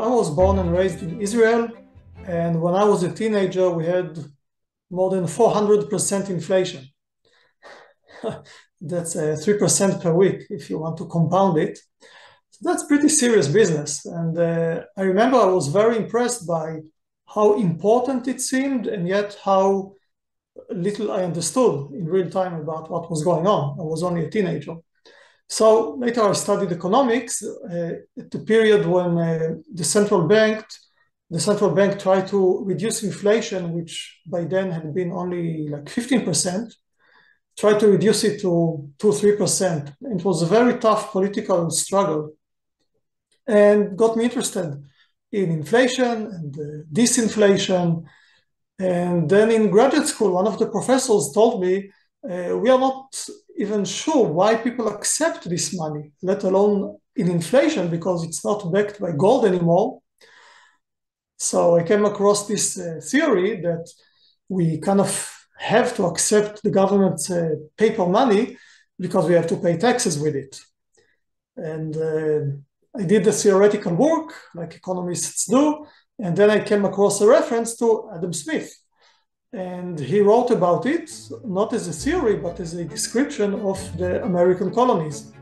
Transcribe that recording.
I was born and raised in Israel, and when I was a teenager, we had more than 400% inflation. that's uh, 3% per week if you want to compound it. So that's pretty serious business. And uh, I remember I was very impressed by how important it seemed and yet how little I understood in real time about what was going on. I was only a teenager. So later I studied economics uh, at the period when uh, the central bank the central bank tried to reduce inflation, which by then had been only like 15%, tried to reduce it to 2 3%. It was a very tough political struggle and got me interested in inflation and uh, disinflation. And then in graduate school, one of the professors told me, uh, we are not even sure why people accept this money, let alone in inflation, because it's not backed by gold anymore. So I came across this uh, theory that we kind of have to accept the government's uh, paper money because we have to pay taxes with it. And uh, I did the theoretical work like economists do, and then I came across a reference to Adam Smith. And he wrote about it, not as a theory, but as a description of the American colonies.